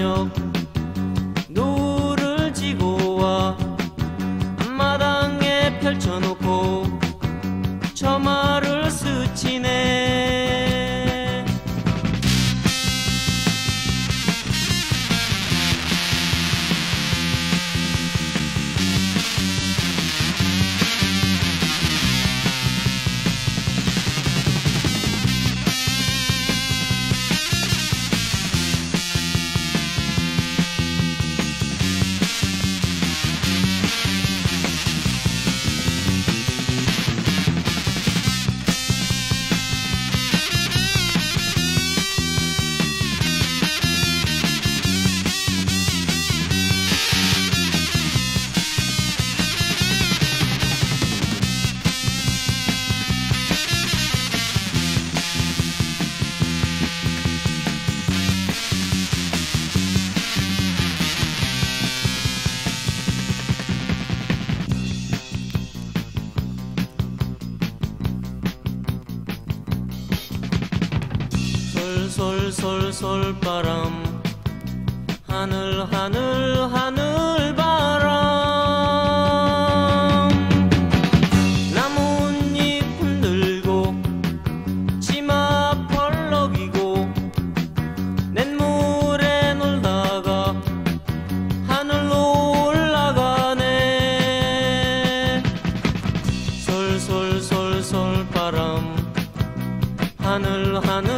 저녁 노를 지고 와 마당에 펼쳐놓은 솔솔솔 바람 하늘 하늘 하늘 바람. 나뭇잎 흔들고 치마 펄럭이고 냇물에 놀다가 하늘로 올라가네. 솔솔솔솔 바람 하늘 하늘